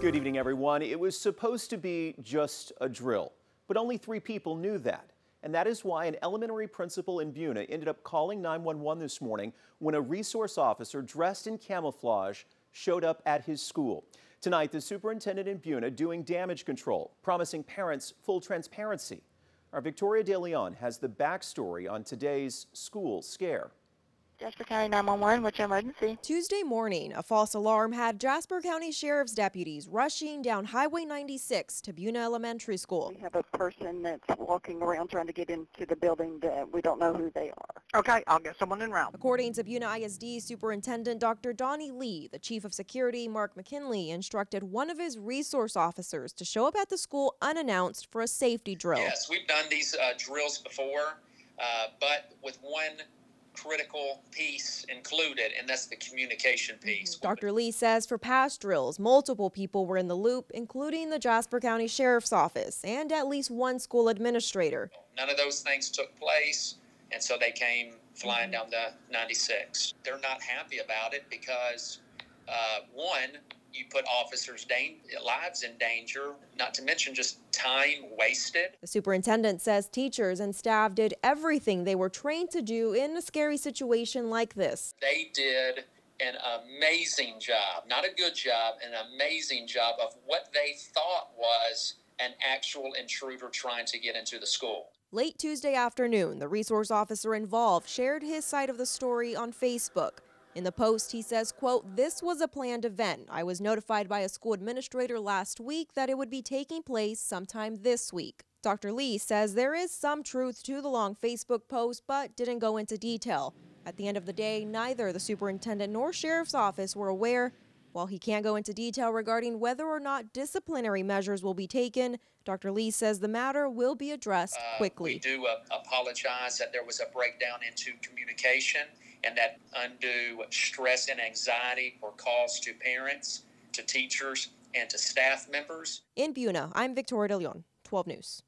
Good evening, everyone. It was supposed to be just a drill, but only three people knew that. And that is why an elementary principal in Buna ended up calling 911 this morning when a resource officer dressed in camouflage showed up at his school. Tonight, the superintendent in Buna doing damage control, promising parents full transparency. Our Victoria De Leon has the backstory on today's school scare. Jasper County 911, what's your emergency? Tuesday morning, a false alarm had Jasper County Sheriff's deputies rushing down Highway 96 to Buna Elementary School. We have a person that's walking around trying to get into the building that we don't know who they are. Okay, I'll get someone in route. According to Buna ISD Superintendent Dr. Donnie Lee, the Chief of Security, Mark McKinley, instructed one of his resource officers to show up at the school unannounced for a safety drill. Yes, we've done these uh, drills before, uh, but with one critical piece included, and that's the communication piece. Dr. Lee says for past drills, multiple people were in the loop, including the Jasper County Sheriff's Office and at least one school administrator. None of those things took place, and so they came flying down the 96. They're not happy about it because, uh, one, you put officers' lives in danger, not to mention just time wasted. The superintendent says teachers and staff did everything they were trained to do in a scary situation like this. They did an amazing job, not a good job, an amazing job of what they thought was an actual intruder trying to get into the school. Late Tuesday afternoon, the resource officer involved shared his side of the story on Facebook. In the post, he says, quote, this was a planned event. I was notified by a school administrator last week that it would be taking place sometime this week. Dr. Lee says there is some truth to the long Facebook post, but didn't go into detail. At the end of the day, neither the superintendent nor sheriff's office were aware. While he can't go into detail regarding whether or not disciplinary measures will be taken, Dr. Lee says the matter will be addressed quickly. Uh, we do uh, apologize that there was a breakdown into communication and that undue stress and anxiety were caused to parents, to teachers, and to staff members. In Buna, I'm Victoria De Leon, 12 News.